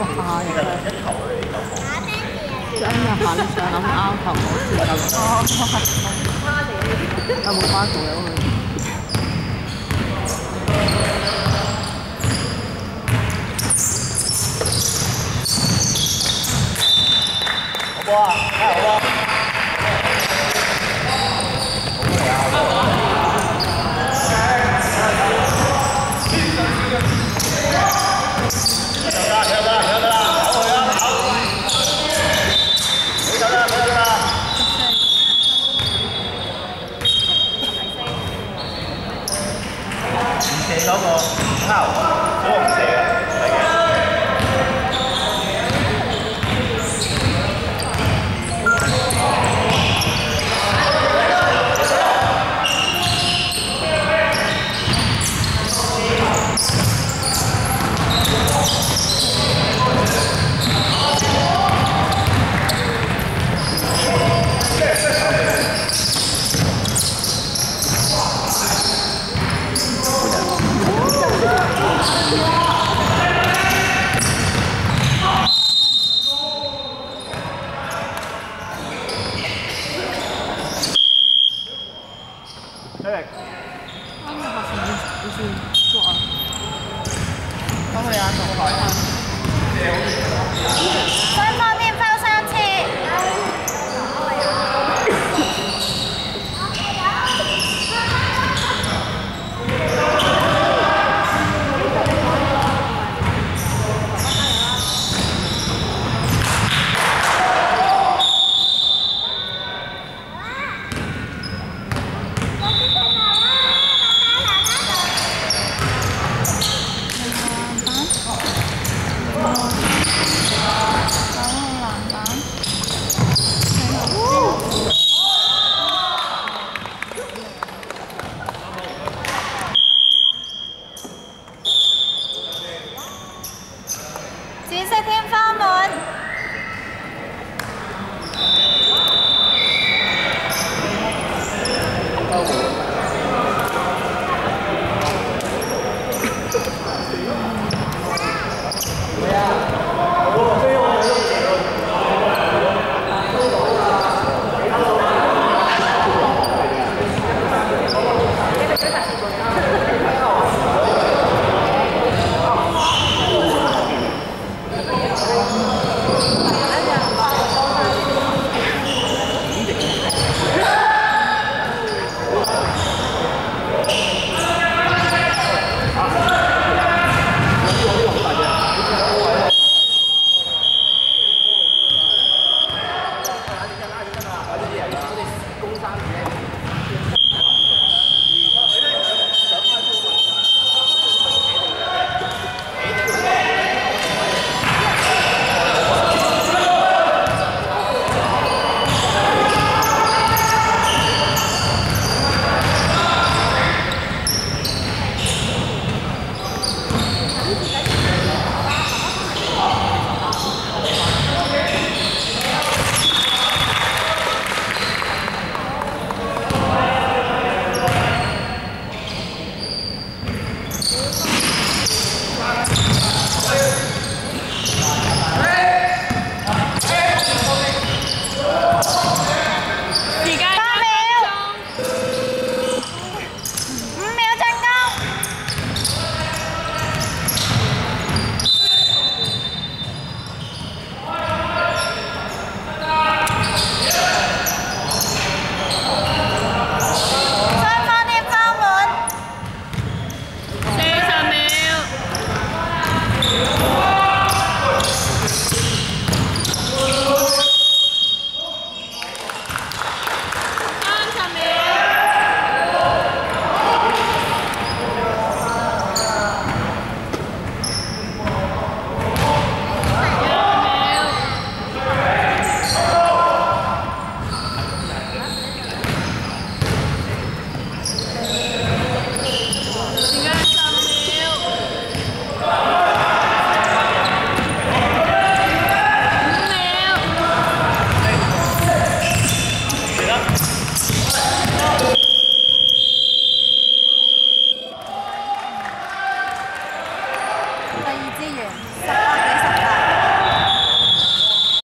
我下嚟。真係下嚟上諗啱頭，我先得。哦，花，有冇花地啊？好啊，太好了！好啊，好啊！